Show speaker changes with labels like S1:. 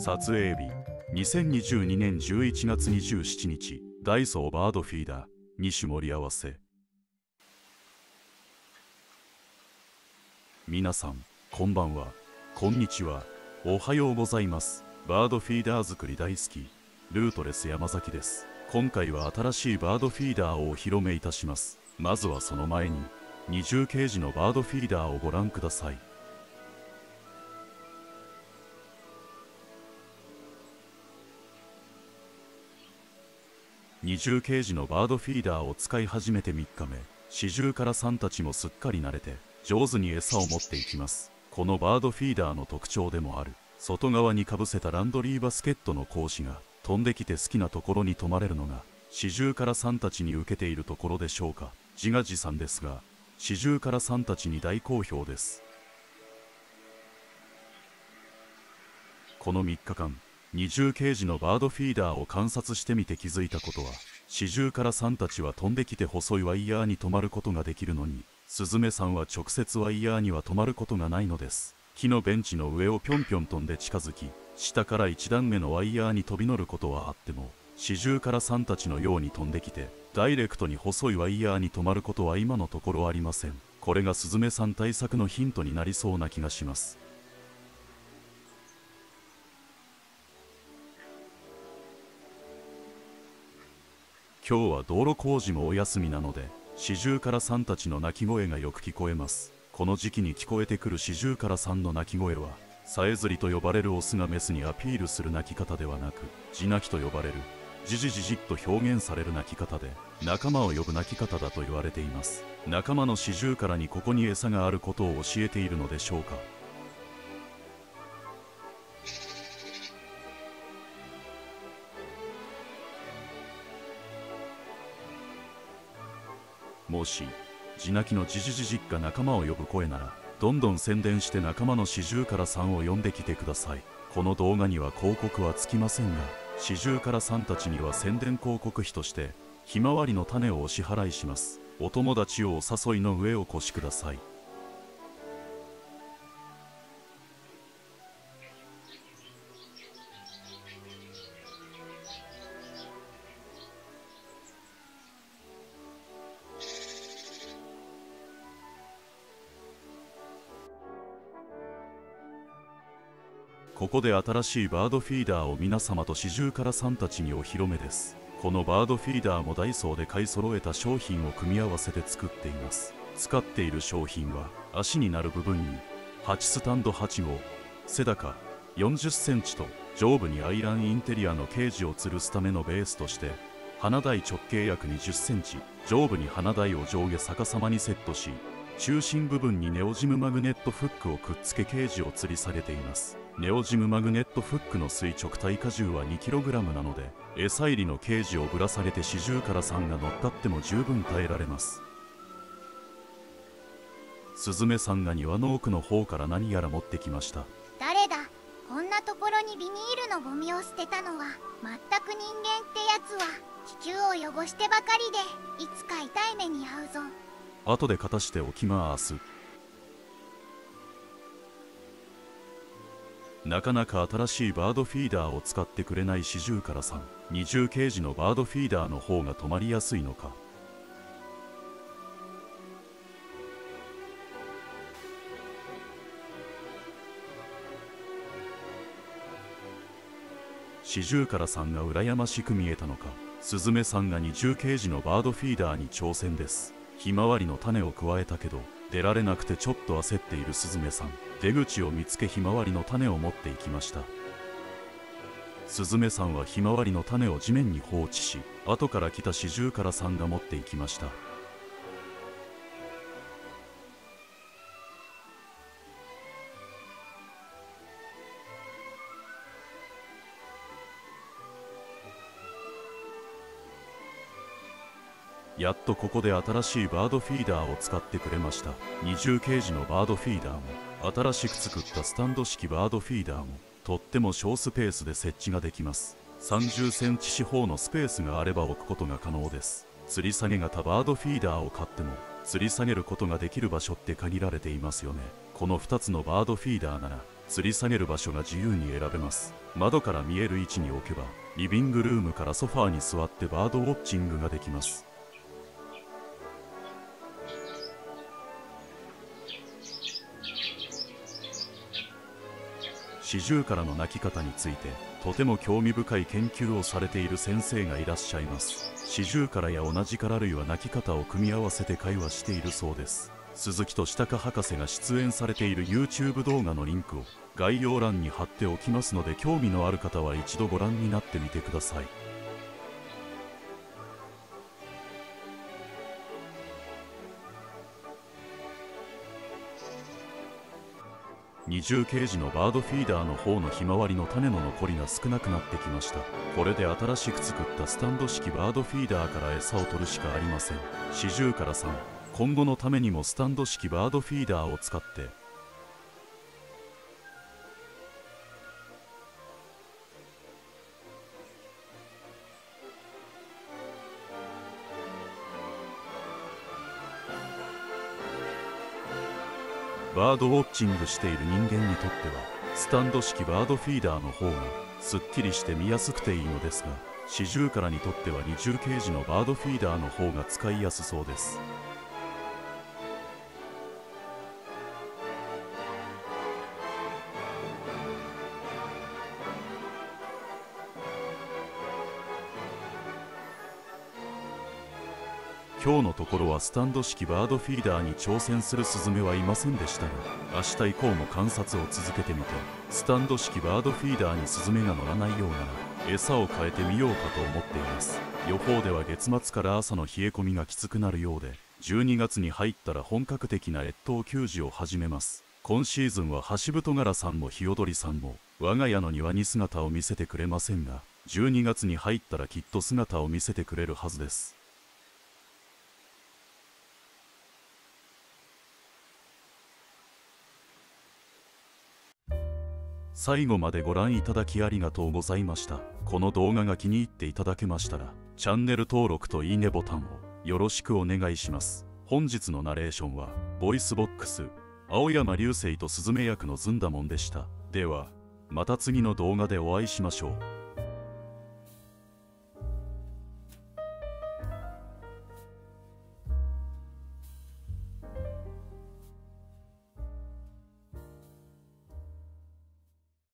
S1: 撮影日。2022年11月27日。ダイソーバードフィーダー。2種盛り合わせ。皆さんこんばんは。こんにちは。おはようございます。バードフィーダー作り大好き。ルートレス山崎です。今回は新しいバードフィーダーをお披露目いたします。まずはその前に二重ケージのバードフィーダーをご覧ください。二重ケージのバードフィーダーを使い始めて3日目。シジュウカラさんたちもすっかり慣れて上手に餌を持っていきます。このバードフィーダーの特徴でもある。外側にかぶせたランドリーバスケットの格子が飛んできて好きなところに泊まれるのがシジュウカラさんたちに受けているところでしょうか。自画自賛ですがシジュウカラさんたちに大好評です。この3日間二重ケージのバードフィーダーを観察してみて気づいたことはシジュウカラさんたちは飛んできて細いワイヤーに止まることができるのにスズメさんは直接ワイヤーには止まることがないのです。木のベンチの上をぴょんぴょん飛んで近づき下から1段目のワイヤーに飛び乗ることはあってもシジュウカラさんたちのように飛んできてダイレクトに細いワイヤーに止まることは今のところありません。これがスズメさん対策のヒントになりそうな気がします。今日は道路工事もお休みなのでシジュウカラさんたちの鳴き声がよく聞こえます。この時期に聞こえてくるシジュウカラさんの鳴き声はさえずりと呼ばれるオスがメスにアピールする鳴き方ではなく地鳴きと呼ばれるじじじじっと表現される鳴き方で仲間を呼ぶ鳴き方だと言われています。仲間のシジュウカラにここに餌があることを教えているのでしょうか。もし地泣きのじじじじっが仲間を呼ぶ声ならどんどん宣伝して仲間の四十からさんを呼んできてください。この動画には広告はつきませんが四十からさんたちには宣伝広告費としてひまわりの種をお支払いします。お友達をお誘いの上お越しください。ここで新しいバードフィーダーを皆様と四十からさんたちにお披露目です。このバードフィーダーもダイソーで買い揃えた商品を組み合わせて作っています。使っている商品は足になる部分に8スタンド8号背高40センチと上部にアイランインテリアのケージを吊るすためのベースとして花台直径約20センチ上部に花台を上下逆さまにセットし中心部分にネオジムマグネットフックをくっつけケージを吊り下げています。ネオジムマグネットフックの垂直耐荷重は 2kg なので餌入りのケージをぶら下げて四十からさんが乗っかっても十分耐えられます。スズメさんが庭の奥の方から何やら持ってきました。
S2: 誰だ？こんなところにビニールのゴミを捨てたのは全く人間ってやつは。地球を汚してばかりでいつか痛い目に遭うぞ。
S1: 後で片しておきますなかなか新しいバードフィーダーを使ってくれない四十からさん二重ケージのバードフィーダーの方が止まりやすいのか？四十からさんが羨ましく見えたのか？スズメさんが二重ケージのバードフィーダーに挑戦です。ひまわりの種を加えたけど出られなくてちょっと焦っているスズメさん。出口を見つけひまわりの種を持っていきました。スズメさんはひまわりの種を地面に放置し後から来た四十からさんが持っていきました。やっとここで新しいバードフィーダーを使ってくれました。二重ケージのバードフィーダーも新しく作ったスタンド式バードフィーダーもとっても小スペースで設置ができます。30センチ四方のスペースがあれば置くことが可能です。吊り下げ型バードフィーダーを買っても吊り下げることができる場所って限られていますよね。この2つのバードフィーダーなら吊り下げる場所が自由に選べます。窓から見える位置に置けばリビングルームからソファーに座ってバードウォッチングができます。シジュウカラの鳴き方についてとても興味深い研究をされている先生がいらっしゃいます。シジュウカラや同じカラ類は鳴き方を組み合わせて会話しているそうです。鈴木と下か博士が出演されている YouTube 動画のリンクを概要欄に貼っておきますので興味のある方は一度ご覧になってみてください。二重ケージのバードフィーダーの方のひまわりの種の残りが少なくなってきました。これで新しく作ったスタンド式バードフィーダーから餌を取るしかありません。四十から3今後のためにもスタンド式バードフィーダーを使ってバードウォッチングしている人間にとってはスタンド式バードフィーダーの方がすっきりして見やすくていいのですが四十からにとっては二重ケージのバードフィーダーの方が使いやすそうです。今日のところはスタンド式バードフィーダーに挑戦するスズメはいませんでしたが明日以降も観察を続けてみてスタンド式バードフィーダーにスズメが乗らないようなら餌を変えてみようかと思っています。予報では月末から朝の冷え込みがきつくなるようで12月に入ったら本格的な越冬給仕を始めます。今シーズンはハシブトガラさんもヒヨドリさんも我が家の庭に姿を見せてくれませんが12月に入ったらきっと姿を見せてくれるはずです。最後までご覧いただきありがとうございました。この動画が気に入っていただけましたらチャンネル登録といいねボタンをよろしくお願いします。本日のナレーションは VOICEVOX 青山流星とスズメ役のずんだもんでした。ではまた次の動画でお会いしましょう。